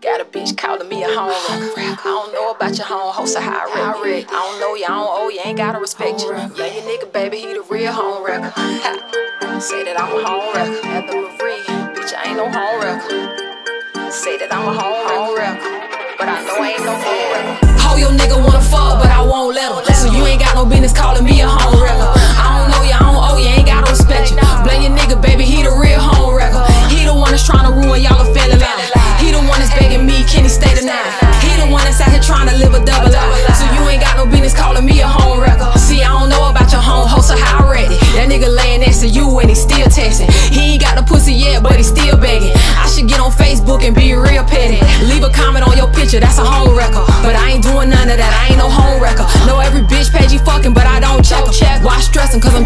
Got a bitch calling me a home wrecker. I don't know about your home host or how I wreck. I don't know you, I don't owe you, ain't gotta respect you. Yeah, your nigga, baby, he the real home wrecker. Say that I'm a home wrecker. Heather Marie, bitch, I ain't no home wrecker. Say that I'm a home, home wrecker. But I know I ain't no home wrecker. Ho, your nigga wanna fuck, but I won't let him. So you ain't got no business calling me a home wrecker. I don't know you, I don't owe you, ain't gotta respect you. Blame your nigga, baby, he the real home wrecker. He the one that's trying to ruin y'all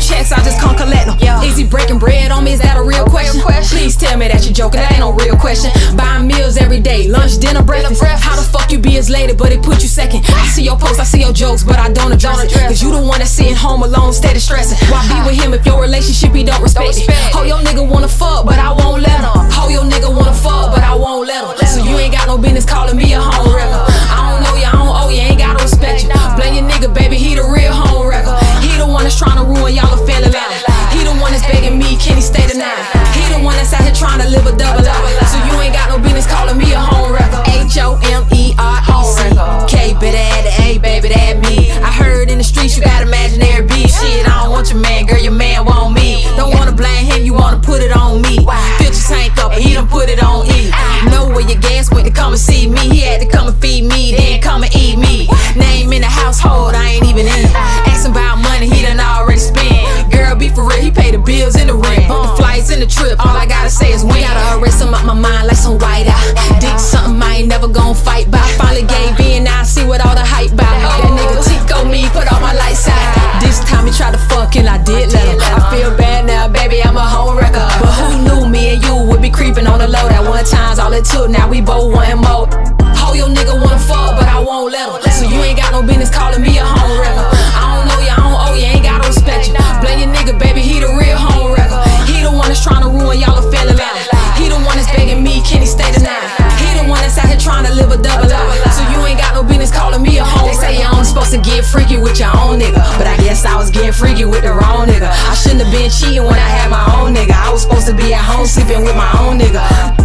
checks, I just can't collect them. Easy breaking bread on me, is that a real question? Please tell me that you're joking, that ain't no real question. Buying meals every day, lunch, dinner, breakfast. How the fuck you be his lady, but they put you second? I see your posts, I see your jokes, but I don't address it. Cause you the one that's sitting home alone, steady stressing. Why be with him if your relationship he don't respect it? Ho, your nigga wanna fuck, but I won't let him. Ho, your nigga stay tonight? He the one that's out here trying to live a double life. So you ain't got no business calling me a home wrecker. H O M E R E C K, better add A, baby, that me. I heard in the streets you got imaginary beef. Shit, I don't want your man, girl, your man want me. Don't wanna blame him, you wanna put it on me. Fill your tank up he done put it on E. Know where your gas went to come and see me. He had to come and feed me, then come and eat me. Name in the household, I ain't even in. Asking about money, he done already spent. Girl, be for real, he pay the bills. Trip, all I gotta say is we Gotta erase him out my mind like some white eye. Did something I ain't never gonna fight by. Finally gave in, now I see what all the hype about. That nigga Tico me, put all my lights out. This time he tried to fuck and I did let him. I feel bad now, baby, I'm a home wrecker. But who knew me and you would be creeping on the low? That one time's all it took, now we both want more. Ho, your nigga wanna fuck, but I won't let him. So you ain't got no business calling me a That's begging me, can he stay tonight? He the one that's out here trying to live a double life. So you ain't got no business calling me a home They say you only supposed to get freaky with your own nigga. But I guess I was getting freaky with the wrong nigga. I shouldn't have been cheating when I had my own nigga. I was supposed to be at home sleeping with my own nigga.